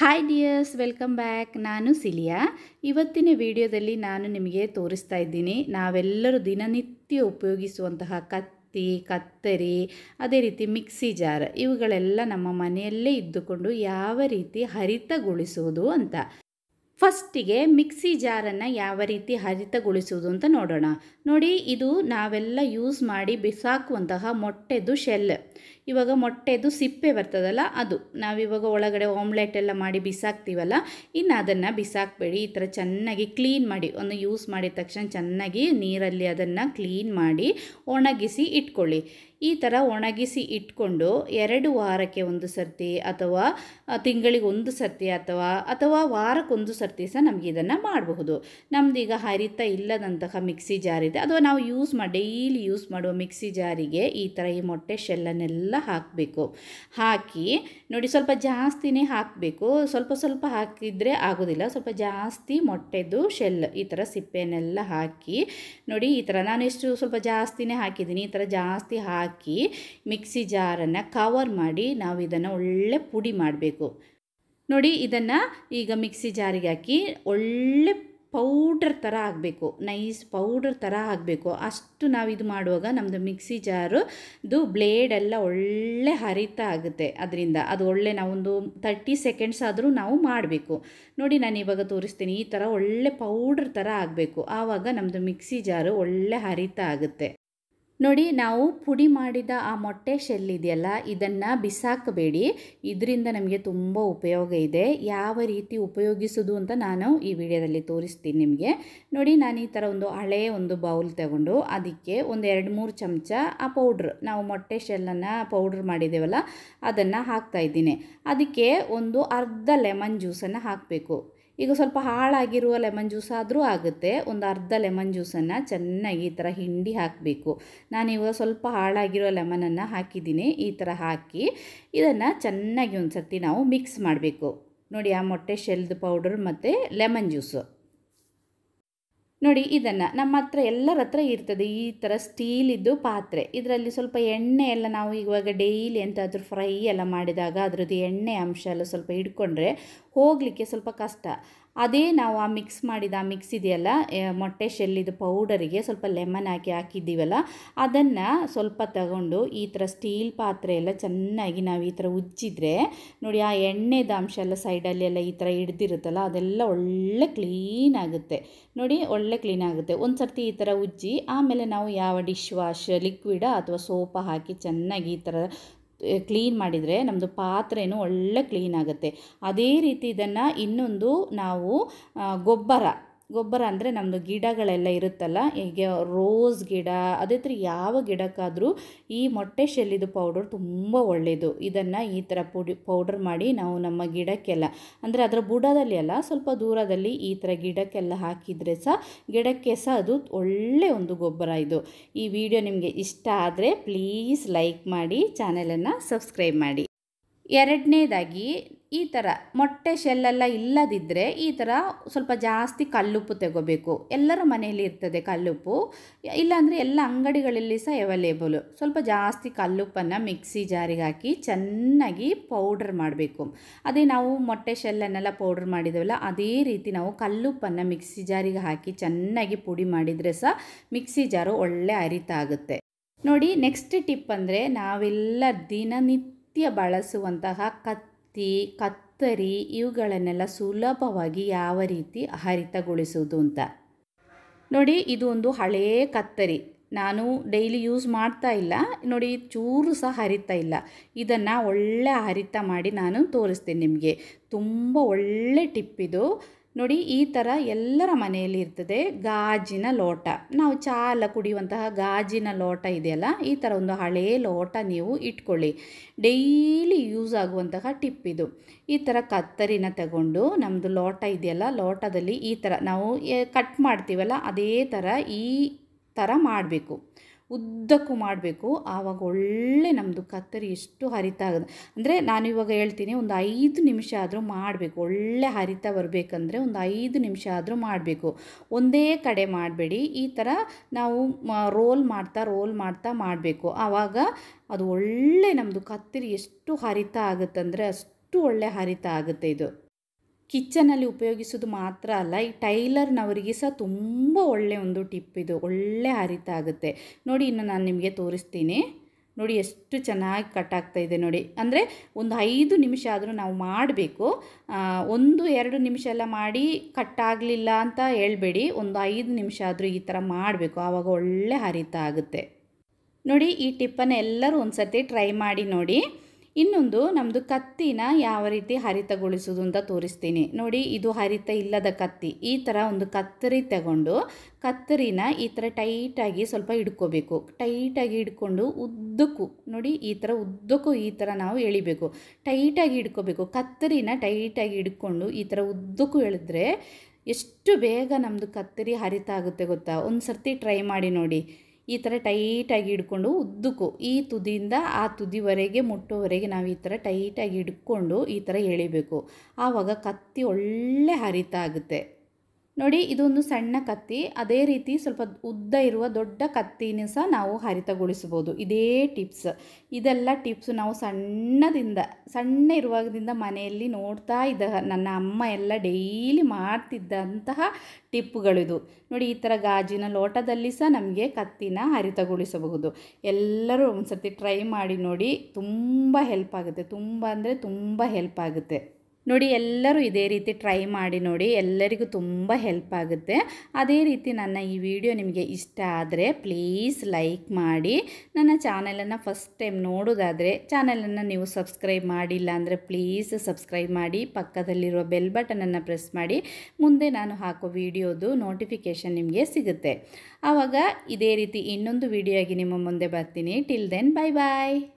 Hi dears welcome back ನಾನು cilia. ಇವತ್ತಿನ ವಿಡಿಯೋದಲ್ಲಿ ನಾನು ನಿಮಗೆ ತೋರಿಸ್ತಾ ಇದ್ದೀನಿ, ನಾವೆಲ್ಲರೂ ದಿನನಿತ್ಯ ಉಪಯೋಗಿಸುವಂತಹ ಕತ್ತಿ, ಕತ್ತರಿ, ಅದೇ ರೀತಿ ಮಿಕ್ಸಿ ಜಾರ್ ಇವುಗಳೆಲ್ಲ ನಮ್ಮ ಮನೆಯಲ್ಲೇ ಇದ್ದುಕೊಂಡು ಯಾವ ರೀತಿ ಹರಿತಗೊಳಿಸುವುದು ಅಂತ. ಫಸ್ಟಿಗೆ ಮಿಕ್ಸಿ ಜಾರನ್ನು ಯಾವ ರೀತಿ ಹರಿತಗೊಳಿಸುವುದು ಅಂತ ನೋಡೋಣ. ನೋಡಿ, ಇದು ನಾವೆಲ್ಲ ಯೂಸ್ ಮಾಡಿ ಬಿಸಾಕುವಂತಹ ಮೊಟ್ಟೆದು ಶೆಲ್. ಇವಾಗ ಮೊಟ್ಟೆದು ಸಿಪ್ಪೆ ಬರ್ತದಲ್ಲ, ಅದು. ನಾವಿವಾಗ ಒಳಗಡೆ ಆಮ್ಲೆಟ್ ಎಲ್ಲ ಮಾಡಿ ಬಿಸಾಕ್ತೀವಲ್ಲ, ಇನ್ನು ಅದನ್ನು ಬಿಸಾಕಬೇಡಿ. ಈ ಥರ ಚೆನ್ನಾಗಿ ಕ್ಲೀನ್ ಮಾಡಿ, ಒಂದು ಯೂಸ್ ಮಾಡಿದ ತಕ್ಷಣ ಚೆನ್ನಾಗಿ ನೀರಲ್ಲಿ ಅದನ್ನು ಕ್ಲೀನ್ ಮಾಡಿ ಒಣಗಿಸಿ ಇಟ್ಕೊಳ್ಳಿ. ಈ ಥರ ಒಣಗಿಸಿ ಇಟ್ಕೊಂಡು ಎರಡು ವಾರಕ್ಕೆ ಒಂದು ಸರ್ತಿ ಅಥವಾ ತಿಂಗಳಿಗೆ ಒಂದು ಸರ್ತಿ ಅಥವಾ ಅಥವಾ ವಾರಕ್ಕೊಂದು ಸರ್ತಿ ಸಹ ನಮಗೆ ಇದನ್ನು ಮಾಡಬಹುದು. ನಮ್ದು ಈಗ ಹರಿತ ಇಲ್ಲದಂತಹ ಮಿಕ್ಸಿ ಜಾರ್ ಇದೆ. ಅಥವಾ ನಾವು ಯೂಸ್ ಮಾಡಿ ಡೈಲಿ ಯೂಸ್ ಮಾಡುವ ಮಿಕ್ಸಿ ಜಾರಿಗೆ ಈ ಥರ ಈ ಮೊಟ್ಟೆ ಶೆಲ್ಲನ್ನೆಲ್ಲ ಹಾಕಬೇಕು. ಹಾಕಿ, ನೋಡಿ ಸ್ವಲ್ಪ ಜಾಸ್ತಿನೇ ಹಾಕಬೇಕು. ಸ್ವಲ್ಪ ಸ್ವಲ್ಪ ಹಾಕಿದರೆ ಆಗೋದಿಲ್ಲ. ಸ್ವಲ್ಪ ಜಾಸ್ತಿ ಮೊಟ್ಟೆದು ಶೆಲ್ ಈ ಥರ ಸಿಪ್ಪೆನೆಲ್ಲ ಹಾಕಿ, ನೋಡಿ ಈ ಥರ ನಾನು ಎಷ್ಟು ಸ್ವಲ್ಪ ಜಾಸ್ತಿನೇ ಹಾಕಿದ್ದೀನಿ. ಈ ಥರ ಜಾಸ್ತಿ ಹಾಕಿ ಮಿಕ್ಸಿ ಜಾರನ್ನು ಕವರ್ ಮಾಡಿ ನಾವು ಇದನ್ನು ಒಳ್ಳೆ ಪುಡಿ ಮಾಡಬೇಕು. ನೋಡಿ ಇದನ್ನು ಈಗ ಮಿಕ್ಸಿ ಜಾರಿಗೆ ಹಾಕಿ ಒಳ್ಳೆ ಪೌಡ್ರ್ ಥರ ಆಗಬೇಕು. ನೈಸ್ ಪೌಡರ್ ಥರ ಆಗಬೇಕು. ಅಷ್ಟು ನಾವು ಇದು ಮಾಡುವಾಗ ನಮ್ಮದು ಮಿಕ್ಸಿ ಜಾರುದು ಬ್ಲೇಡೆಲ್ಲ ಒಳ್ಳೆ ಹರಿತ ಆಗುತ್ತೆ. ಅದರಿಂದ ಅದು ಒಳ್ಳೆ ನಾವೊಂದು ತರ್ಟಿ ಸೆಕೆಂಡ್ಸ್ ಆದರೂ ನಾವು ಮಾಡಬೇಕು. ನೋಡಿ ನಾನು ಇವಾಗ ತೋರಿಸ್ತೀನಿ ಈ ಥರ ಒಳ್ಳೆ ಪೌಡ್ರ್ ಥರ ಆಗಬೇಕು. ಆವಾಗ ನಮ್ಮದು ಮಿಕ್ಸಿ ಜಾರು ಒಳ್ಳೆ ಹರಿತ ಆಗುತ್ತೆ. ನೋಡಿ, ನಾವು ಪುಡಿ ಮಾಡಿದ ಆ ಮೊಟ್ಟೆ ಶೆಲ್ ಇದೆಯಲ್ಲ, ಇದನ್ನು ಬಿಸಾಕಬೇಡಿ. ಇದರಿಂದ ನಮಗೆ ತುಂಬ ಉಪಯೋಗ ಇದೆ. ಯಾವ ರೀತಿ ಉಪಯೋಗಿಸೋದು ಅಂತ ನಾನು ಈ ವಿಡಿಯೋದಲ್ಲಿ ತೋರಿಸ್ತೀನಿ ನಿಮಗೆ. ನೋಡಿ, ನಾನು ಈ ಥರ ಒಂದು ಹಳೆಯ ಒಂದು ಬೌಲ್ ತಗೊಂಡು ಅದಕ್ಕೆ ಒಂದು ಎರಡು ಮೂರು ಚಮಚ ಆ ಪೌಡ್ರ್, ನಾವು ಮೊಟ್ಟೆ ಶೆಲ್ಲನ್ನು ಪೌಡ್ರ್ ಮಾಡಿದ್ದೇವಲ್ಲ ಅದನ್ನು ಹಾಕ್ತಾಯಿದ್ದೀನಿ ಅದಕ್ಕೆ ಒಂದು ಅರ್ಧ ಲೆಮನ್ ಜ್ಯೂಸನ್ನು ಹಾಕಬೇಕು. ಈಗ ಸ್ವಲ್ಪ ಹಾಳಾಗಿರುವ ಲೆಮನ್ ಜ್ಯೂಸ್ ಆದರೂ ಆಗುತ್ತೆ. ಒಂದು ಅರ್ಧ ಲೆಮನ್ ಜ್ಯೂಸನ್ನು ಚೆನ್ನಾಗಿ ಈ ಥರ ಹಿಂಡಿ ಹಾಕಬೇಕು. ನಾನಿವಾಗ ಸ್ವಲ್ಪ ಹಾಳಾಗಿರೋ ಲೆಮನನ್ನು ಹಾಕಿದ್ದೀನಿ. ಈ ಥರ ಹಾಕಿ ಇದನ್ನು ಚೆನ್ನಾಗಿ ಒಂದು ಸರ್ತಿ ನಾವು ಮಿಕ್ಸ್ ಮಾಡಬೇಕು. ನೋಡಿ, ಆ ಮೊಟ್ಟೆ ಶೆಲ್ದು ಪೌಡರ್ ಮತ್ತು ಲೆಮನ್ ಜ್ಯೂಸು. ನೋಡಿ ಇದನ್ನು ನಮ್ಮ ಹತ್ರ ಎಲ್ಲರ ಹತ್ರ ಇರ್ತದೆ ಈ ಥರ ಸ್ಟೀಲಿದ್ದು ಪಾತ್ರೆ. ಇದರಲ್ಲಿ ಸ್ವಲ್ಪ ಎಣ್ಣೆ ಎಲ್ಲ ನಾವು ಇವಾಗ ಡೈಲಿ ಎಂತಾದರೂ ಫ್ರೈ ಎಲ್ಲ ಮಾಡಿದಾಗ ಅದರದ್ದು ಎಣ್ಣೆ ಅಂಶ ಎಲ್ಲ ಸ್ವಲ್ಪ ಹಿಡ್ಕೊಂಡ್ರೆ ಹೋಗಲಿಕ್ಕೆ ಸ್ವಲ್ಪ ಕಷ್ಟ. ಅದೇ ನಾವು ಆ ಮಿಕ್ಸ್ ಮಾಡಿದ ಆ ಮಿಕ್ಸ್ ಇದೆಯಲ್ಲ ಮೊಟ್ಟೆ ಶೆಲ್ಲಿದು ಪೌಡರಿಗೆ ಸ್ವಲ್ಪ ಲೆಮನ್ ಹಾಕಿ ಹಾಕಿದ್ದೀವಲ್ಲ, ಅದನ್ನು ಸ್ವಲ್ಪ ತಗೊಂಡು ಈ ಥರ ಸ್ಟೀಲ್ ಪಾತ್ರೆ ಎಲ್ಲ ಚೆನ್ನಾಗಿ ನಾವು ಈ ಥರ ಉಜ್ಜಿದ್ರೆ, ನೋಡಿ ಆ ಎಣ್ಣೆದ ಅಂಶ ಎಲ್ಲ ಸೈಡಲ್ಲಿ ಎಲ್ಲ ಈ ಥರ ಹಿಡ್ದಿರುತ್ತಲ್ಲ, ಅದೆಲ್ಲ ಒಳ್ಳೆ ಕ್ಲೀನ್ ಆಗುತ್ತೆ. ನೋಡಿ ಒಳ್ಳೆ ಕ್ಲೀನ್ ಆಗುತ್ತೆ. ಒಂದು ಸರ್ತಿ ಈ ಥರ ಉಜ್ಜಿ, ಆಮೇಲೆ ನಾವು ಯಾವ ಡಿಶ್ ವಾಶ್ ಲಿಕ್ವಿಡ ಅಥವಾ ಸೋಪ ಹಾಕಿ ಚೆನ್ನಾಗಿ ಈ ಥರ ಕ್ಲೀನ್ ಮಾಡಿದರೆ ನಮ್ಮದು ಪಾತ್ರೆನೂ ಒಳ್ಳೆ ಕ್ಲೀನ್ ಆಗುತ್ತೆ. ಅದೇ ರೀತಿ ಇದನ್ನು ಇನ್ನೊಂದು ನಾವು ಗೊಬ್ಬರ. ಗೊಬ್ಬರ ಅಂದರೆ ನಮ್ಮದು ಗಿಡಗಳೆಲ್ಲ ಇರುತ್ತಲ್ಲ ಈಗ ರೋಸ್ ಗಿಡ, ಅದೇ ಥರ ಯಾವ ಗಿಡಕ್ಕಾದರೂ ಈ ಮೊಟ್ಟೆ ಶೆಲ್ಲಿದು ಪೌಡರ್ ತುಂಬ ಒಳ್ಳೆಯದು ಇದನ್ನು ಈ ಥರ ಪುಡಿ ಪೌಡರ್ ಮಾಡಿ ನಾವು ನಮ್ಮ ಗಿಡಕ್ಕೆಲ್ಲ, ಅಂದರೆ ಅದರ ಬುಡದಲ್ಲಿ ಅಲ್ಲ, ಸ್ವಲ್ಪ ದೂರದಲ್ಲಿ ಈ ಥರ ಗಿಡಕ್ಕೆಲ್ಲ ಹಾಕಿದರೆ ಸಹ ಗಿಡಕ್ಕೆ ಸಹ ಅದು ಒಳ್ಳೆಯ ಒಂದು ಗೊಬ್ಬರ ಇದು. ಈ ವಿಡಿಯೋ ನಿಮಗೆ ಇಷ್ಟ ಆದರೆ ಪ್ಲೀಸ್ ಲೈಕ್ ಮಾಡಿ ಚಾನಲನ್ನು ಸಬ್ಸ್ಕ್ರೈಬ್ ಮಾಡಿ. ಎರಡನೇದಾಗಿ ಈ ಥರ ಮೊಟ್ಟೆ ಶೆಲ್ಲೆಲ್ಲ ಇಲ್ಲದಿದ್ದರೆ ಈ ಥರ ಸ್ವಲ್ಪ ಜಾಸ್ತಿ ಕಲ್ಲುಪ್ಪು ತಗೋಬೇಕು. ಎಲ್ಲರ ಮನೆಯಲ್ಲಿ ಇರ್ತದೆ ಕಲ್ಲುಪ್ಪು. ಇಲ್ಲಾಂದರೆ ಎಲ್ಲ ಅಂಗಡಿಗಳಲ್ಲಿ ಸಹ ಅವೈಲೇಬಲು ಸ್ವಲ್ಪ ಜಾಸ್ತಿ ಕಲ್ಲುಪ್ಪನ್ನು ಮಿಕ್ಸಿ ಜಾರಿಗೆ ಹಾಕಿ ಚೆನ್ನಾಗಿ ಪೌಡ್ರ್ ಮಾಡಬೇಕು. ಅದೇ ನಾವು ಮೊಟ್ಟೆ ಶೆಲ್ಲನ್ನೆಲ್ಲ ಪೌಡ್ರ್ ಮಾಡಿದ್ದೇವಲ್ಲ ಅದೇ ರೀತಿ ನಾವು ಕಲ್ಲುಪ್ಪನ್ನು ಮಿಕ್ಸಿ ಜಾರಿಗೆ ಹಾಕಿ ಚೆನ್ನಾಗಿ ಪುಡಿ ಮಾಡಿದರೆ ಸಹ ಮಿಕ್ಸಿ ಜಾರು ಒಳ್ಳೆ ಅರಿತಾಗುತ್ತೆ ನೋಡಿ ನೆಕ್ಸ್ಟ್ ಟಿಪ್ ಅಂದರೆ ನಾವೆಲ್ಲ ದಿನನಿತ್ಯ ಬಳಸುವಂತಹ ಬಳಸುವಂತಹ ಕತ್ತಿ ಕತ್ತರಿ ಇವುಗಳನ್ನೆಲ್ಲ ಸುಲಭವಾಗಿ ಯಾವ ರೀತಿ ಹರಿತಗೊಳಿಸುವುದು ಅಂತ. ನೋಡಿ, ಇದು ಒಂದು ಹಳೆಯ ಕತ್ತರಿ. ನಾನು ಡೈಲಿ ಯೂಸ್ ಮಾಡ್ತಾ ಇಲ್ಲ. ನೋಡಿ, ಚೂರು ಸಹ ಹರಿತಾ ಇಲ್ಲ. ಇದನ್ನು ಒಳ್ಳೆ ಹರಿತ ಮಾಡಿ ನಾನು ತೋರಿಸ್ತೀನಿ ನಿಮಗೆ. ತುಂಬ ಒಳ್ಳೆ ಟಿಪ್ ಇದು. ನೋಡಿ, ಈ ಥರ ಎಲ್ಲರ ಮನೆಯಲ್ಲಿ ಇರ್ತದೆ ಗಾಜಿನ ಲೋಟ. ನಾವು ಚಹಾ ಎಲ್ಲ ಕುಡಿಯುವಂತಹ ಗಾಜಿನ ಲೋಟ ಇದೆಯಲ್ಲ, ಈ ಥರ ಒಂದು ಹಳೆಯ ಲೋಟ ನೀವು ಇಟ್ಕೊಳ್ಳಿ. ಡೈಲಿ ಯೂಸ್ ಆಗುವಂತಹ ಟಿಪ್ ಇದು. ಈ ಥರ ಕತ್ತರಿನ ತಗೊಂಡು ನಮ್ಮದು ಲೋಟ ಇದೆಯಲ್ಲ, ಲೋಟದಲ್ಲಿ ಈ ಥರ ನಾವು ಕಟ್ ಮಾಡ್ತೀವಲ್ಲ, ಅದೇ ಥರ ಈ ಥರ ಮಾಡಬೇಕು. ಉದ್ದಕ್ಕೂ ಮಾಡಬೇಕು. ಆವಾಗ ಒಳ್ಳೆ ನಮ್ಮದು ಕತ್ತರಿ ಎಷ್ಟು ಹರಿತ ಆಗುತ್ತೆ ಅಂದರೆ ನಾನು ಇವಾಗ ಹೇಳ್ತೀನಿ ಒಂದು ಐದು ನಿಮಿಷ ಆದರೂ ಮಾಡಬೇಕು. ಒಳ್ಳೆ ಹರಿತ ಬರಬೇಕಂದ್ರೆ ಒಂದು ಐದು ನಿಮಿಷ ಆದರೂ ಮಾಡಬೇಕು. ಒಂದೇ ಕಡೆ ಮಾಡಬೇಡಿ. ಈ ಥರ ನಾವು ರೋಲ್ ಮಾಡ್ತಾ ರೋಲ್ ಮಾಡ್ತಾ ಮಾಡಬೇಕು. ಆವಾಗ ಅದು ಒಳ್ಳೆ ನಮ್ಮದು ಕತ್ತರಿ ಎಷ್ಟು ಹರಿತ ಆಗುತ್ತಂದರೆ ಅಷ್ಟು ಒಳ್ಳೆ ಹರಿತ ಆಗುತ್ತೆ ಇದು. ಕಿಚನಲ್ಲಿ ಉಪಯೋಗಿಸೋದು ಮಾತ್ರ ಅಲ್ಲ, ಈ ಟೈಲರ್ನವರಿಗೆ ಸಹ ತುಂಬ ಒಳ್ಳೆಯ ಒಂದು ಟಿಪ್ ಇದು. ಒಳ್ಳೆ ಹರಿತ ಆಗುತ್ತೆ. ನೋಡಿ, ಇನ್ನು ನಾನು ನಿಮಗೆ ತೋರಿಸ್ತೀನಿ. ನೋಡಿ, ಎಷ್ಟು ಚೆನ್ನಾಗಿ ಕಟ್ ಆಗ್ತಾ ಇದೆ ನೋಡಿ. ಅಂದರೆ ಒಂದು ಐದು ನಿಮಿಷ ಆದರೂ ನಾವು ಮಾಡಬೇಕು. ಒಂದು, ಎರಡು ನಿಮಿಷ ಎಲ್ಲ ಮಾಡಿ ಕಟ್ ಆಗಲಿಲ್ಲ ಅಂತ ಹೇಳ್ಬೇಡಿ. ಒಂದು ಐದು ನಿಮಿಷ ಆದರೂ ಈ ಥರ ಮಾಡಬೇಕು. ಆವಾಗ ಒಳ್ಳೆ ಹರಿತ ಆಗುತ್ತೆ. ನೋಡಿ, ಈ ಟಿಪ್ಪನ್ನು ಎಲ್ಲರೂ ಒಂದು ಸರ್ತಿ ಟ್ರೈ ಮಾಡಿ ನೋಡಿ. ಇನ್ನೊಂದು ನಮ್ಮದು ಕತ್ತಿನ ಯಾವ ರೀತಿ ಹರಿತಗೊಳಿಸೋದು ಅಂತ ತೋರಿಸ್ತೀನಿ. ನೋಡಿ, ಇದು ಹರಿತ ಇಲ್ಲದ ಕತ್ತಿ. ಈ ಥರ ಒಂದು ಕತ್ತರಿ ತಗೊಂಡು, ಕತ್ತರಿನ ಈ ಥರ ಟೈಟಾಗಿ ಸ್ವಲ್ಪ ಹಿಡ್ಕೋಬೇಕು ಟೈಟಾಗಿ ಹಿಡ್ಕೊಂಡು ಉದ್ದಕ್ಕೂ, ನೋಡಿ, ಈ ಥರ ಉದ್ದಕ್ಕೂ ಈ ಥರ ನಾವು ಎಳಿಬೇಕು. ಟೈಟಾಗಿ ಹಿಡ್ಕೋಬೇಕು ಕತ್ತರಿನ ಟೈಟಾಗಿ ಹಿಡ್ಕೊಂಡು ಈ ಥರ ಉದ್ದಕ್ಕೂ ಎಳೆದ್ರೆ, ಎಷ್ಟು ಬೇಗ ನಮ್ಮದು ಕತ್ತರಿ ಹರಿತ ಆಗುತ್ತೆ ಗೊತ್ತಾ? ಒಂದು ಸರ್ತಿ ಟ್ರೈ ಮಾಡಿ ನೋಡಿ. ಈ ಥರ ಟೈಟಾಗಿ ಹಿಡ್ಕೊಂಡು ಉದ್ದಕ್ಕು ಈ ತುದಿಯಿಂದ ಆ ತುದಿವರೆಗೆ, ಮುಟ್ಟೋವರೆಗೆ ನಾವು ಈ ಥರ ಟೈಟಾಗಿ ಹಿಡ್ಕೊಂಡು ಈ ಥರ ಎಳಿಬೇಕು. ಆವಾಗ ಕತ್ತಿ ಒಳ್ಳೆ ಹರಿತ ಆಗುತ್ತೆ. ನೋಡಿ, ಇದೊಂದು ಸಣ್ಣ ಕತ್ತಿ. ಅದೇ ರೀತಿ ಸ್ವಲ್ಪ ಉದ್ದ ಇರುವ ದೊಡ್ಡ ಕತ್ತಿನೂ ಸಹ ನಾವು ಹರಿತಗೊಳಿಸ್ಬೋದು ಇದೇ ಟಿಪ್ಸ್. ಇದೆಲ್ಲ ಟಿಪ್ಸು ನಾವು ಸಣ್ಣದಿಂದ, ಸಣ್ಣ ಇರುವಾಗದಿಂದ ಮನೆಯಲ್ಲಿ ನೋಡ್ತಾ ಇದ್ದ ನನ್ನ ಅಮ್ಮ ಎಲ್ಲ ಡೈಲಿ ಮಾಡ್ತಿದ್ದಂತಹ ಟಿಪ್ಗಳಿದು ನೋಡಿ, ಈ ಥರ ಗಾಜಿನ ಲೋಟದಲ್ಲಿ ಸಹ ನಮಗೆ ಕತ್ತಿನ ಹರಿತಗೊಳಿಸಬಹುದು. ಎಲ್ಲರೂ ಒಂದು ಟ್ರೈ ಮಾಡಿ ನೋಡಿ. ತುಂಬ ಹೆಲ್ಪ್ ಆಗುತ್ತೆ. ತುಂಬ ಅಂದರೆ ತುಂಬ ಹೆಲ್ಪ್ ಆಗುತ್ತೆ. ನೋಡಿ, ಎಲ್ಲರೂ ಇದೇ ರೀತಿ ಟ್ರೈ ಮಾಡಿ ನೋಡಿ, ಎಲ್ಲರಿಗೂ ತುಂಬ ಹೆಲ್ಪ್ ಆಗುತ್ತೆ. ಅದೇ ರೀತಿ ನನ್ನ ಈ ವಿಡಿಯೋ ನಿಮಗೆ ಇಷ್ಟ ಆದರೆ ಪ್ಲೀಸ್ ಲೈಕ್ ಮಾಡಿ. ನನ್ನ ಚಾನಲನ್ನು ಫಸ್ಟ್ ಟೈಮ್ ನೋಡೋದಾದರೆ ಚಾನಲನ್ನು ನೀವು ಸಬ್ಸ್ಕ್ರೈಬ್ ಮಾಡಿಲ್ಲ ಅಂದರೆ ಪ್ಲೀಸ್ ಸಬ್ಸ್ಕ್ರೈಬ್ ಮಾಡಿ, ಪಕ್ಕದಲ್ಲಿರುವ ಬೆಲ್ ಬಟನನ್ನು ಪ್ರೆಸ್ ಮಾಡಿ. ಮುಂದೆ ನಾನು ಹಾಕೋ ವಿಡಿಯೋದು ನೋಟಿಫಿಕೇಷನ್ ನಿಮಗೆ ಸಿಗುತ್ತೆ. ಆವಾಗ ಇದೇ ರೀತಿ ಇನ್ನೊಂದು ವಿಡಿಯೋ ಆಗಿ ನಿಮ್ಮ ಮುಂದೆ ಬರ್ತೀನಿ. ಟಿಲ್ ದೆನ್ ಬಾಯ್ ಬಾಯ್